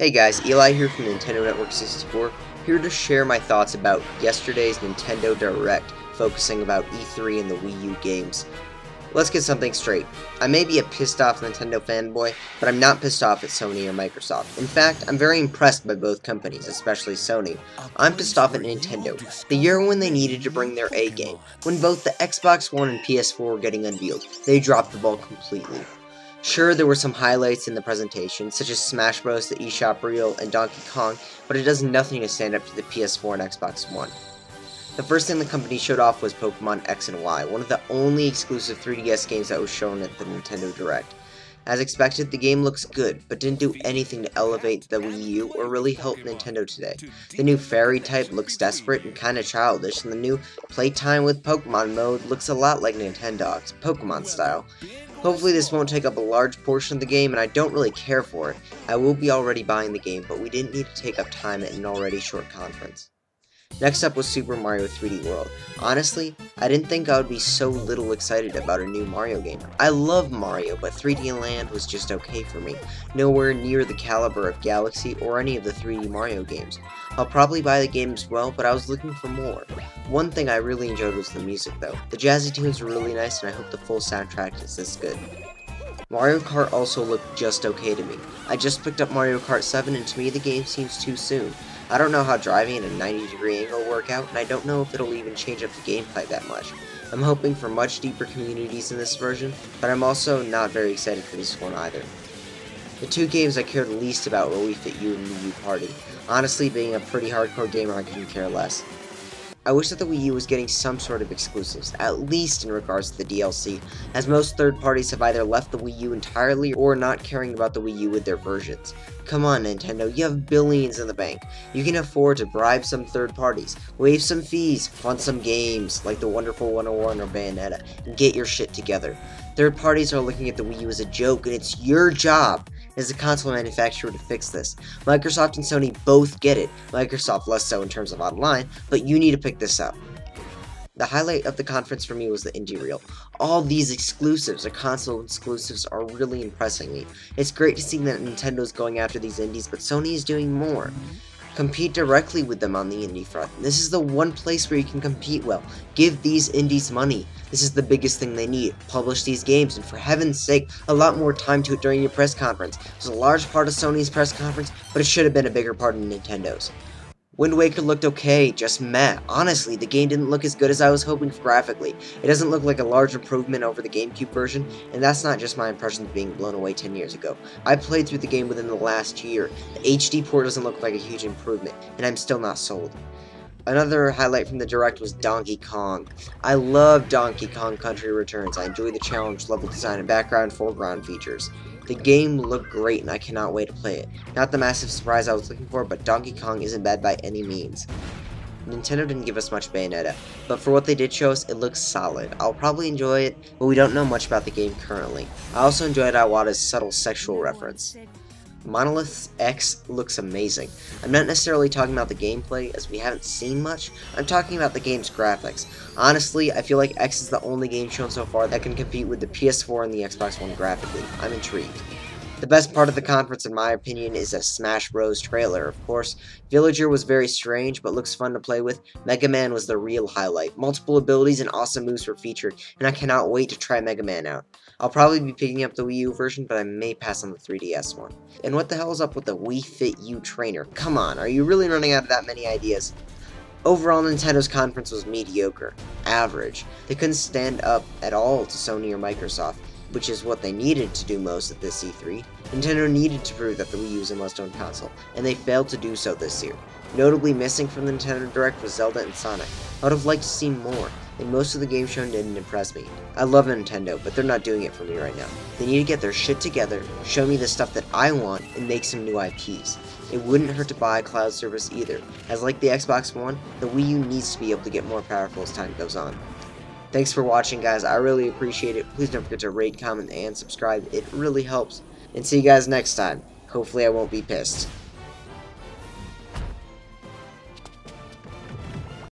Hey guys, Eli here from Nintendo Network 64, here to share my thoughts about yesterday's Nintendo Direct, focusing about E3 and the Wii U games. Let's get something straight. I may be a pissed off Nintendo fanboy, but I'm not pissed off at Sony or Microsoft. In fact, I'm very impressed by both companies, especially Sony. I'm pissed off at Nintendo, the year when they needed to bring their A game, when both the Xbox One and PS4 were getting unveiled. They dropped the ball completely. Sure, there were some highlights in the presentation, such as Smash Bros., the eShop Reel, and Donkey Kong, but it does nothing to stand up to the PS4 and Xbox One. The first thing the company showed off was Pokemon X and Y, one of the only exclusive 3DS games that was shown at the Nintendo Direct. As expected, the game looks good, but didn't do anything to elevate the Wii U or really help Nintendo today. The new fairy type looks desperate and kinda childish, and the new playtime with Pokemon mode looks a lot like Nintendogs Pokemon style. Hopefully this won't take up a large portion of the game, and I don't really care for it. I will be already buying the game, but we didn't need to take up time at an already short conference. Next up was Super Mario 3D World. Honestly, I didn't think I would be so little excited about a new Mario game. I love Mario, but 3D Land was just okay for me. Nowhere near the caliber of Galaxy or any of the 3D Mario games. I'll probably buy the game as well, but I was looking for more. One thing I really enjoyed was the music though. The jazzy tunes were really nice and I hope the full soundtrack is this good. Mario Kart also looked just okay to me. I just picked up Mario Kart 7 and to me the game seems too soon. I don't know how driving at a 90 degree angle will work out, and I don't know if it'll even change up the gameplay that much. I'm hoping for much deeper communities in this version, but I'm also not very excited for this one either. The two games I cared least about were Wii Fit U and Wii U Party. Honestly, being a pretty hardcore gamer, I couldn't care less. I wish that the Wii U was getting some sort of exclusives, at least in regards to the DLC, as most third parties have either left the Wii U entirely or not caring about the Wii U with their versions. Come on Nintendo, you have billions in the bank. You can afford to bribe some third parties, waive some fees, fund some games like the Wonderful 101 or Bayonetta, and get your shit together. Third parties are looking at the Wii U as a joke, and it's your job as a console manufacturer to fix this. Microsoft and Sony both get it, Microsoft less so in terms of online, but you need to pick this up. The highlight of the conference for me was the indie reel. All these exclusives or console exclusives are really impressing me. It's great to see that Nintendo's going after these indies, but Sony is doing more compete directly with them on the indie front. This is the one place where you can compete well. Give these indies money. This is the biggest thing they need. Publish these games, and for heaven's sake, a lot more time to it during your press conference. It was a large part of Sony's press conference, but it should have been a bigger part of Nintendo's. Wind Waker looked okay, just meh. Honestly, the game didn't look as good as I was hoping graphically. It doesn't look like a large improvement over the GameCube version, and that's not just my impressions being blown away 10 years ago. I played through the game within the last year. The HD port doesn't look like a huge improvement, and I'm still not sold. Another highlight from the Direct was Donkey Kong. I love Donkey Kong Country Returns. I enjoy the challenge, level design, and background foreground features. The game looked great and I cannot wait to play it. Not the massive surprise I was looking for, but Donkey Kong isn't bad by any means. Nintendo didn't give us much Bayonetta, but for what they did show us, it looks solid. I'll probably enjoy it, but we don't know much about the game currently. I also enjoyed Iwata's subtle sexual reference. Monolith X looks amazing. I'm not necessarily talking about the gameplay, as we haven't seen much, I'm talking about the game's graphics. Honestly, I feel like X is the only game shown so far that can compete with the PS4 and the Xbox One graphically. I'm intrigued. The best part of the conference, in my opinion, is a Smash Bros. trailer. Of course, Villager was very strange, but looks fun to play with. Mega Man was the real highlight. Multiple abilities and awesome moves were featured, and I cannot wait to try Mega Man out. I'll probably be picking up the Wii U version, but I may pass on the 3DS one. And what the hell is up with the Wii Fit U trainer? Come on, are you really running out of that many ideas? Overall, Nintendo's conference was mediocre, average. They couldn't stand up at all to Sony or Microsoft which is what they needed to do most at this E3, Nintendo needed to prove that the Wii U is a must-own console, and they failed to do so this year. Notably missing from the Nintendo Direct was Zelda and Sonic. I would have liked to see more, and most of the games shown didn't impress me. I love Nintendo, but they're not doing it for me right now. They need to get their shit together, show me the stuff that I want, and make some new IPs. It wouldn't hurt to buy a cloud service either, as like the Xbox One, the Wii U needs to be able to get more powerful as time goes on. Thanks for watching, guys. I really appreciate it. Please don't forget to rate, comment, and subscribe. It really helps. And see you guys next time. Hopefully I won't be pissed.